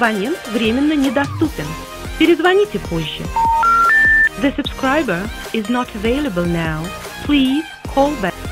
Абонент временно недоступен. Перезвоните позже. The subscriber is not available now. Please call back.